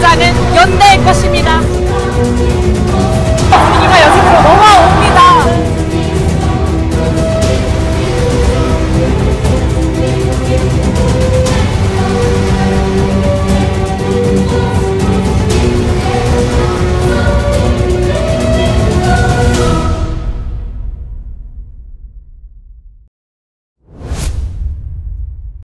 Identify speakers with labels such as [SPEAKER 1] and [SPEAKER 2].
[SPEAKER 1] 장은 연대일 것입니다.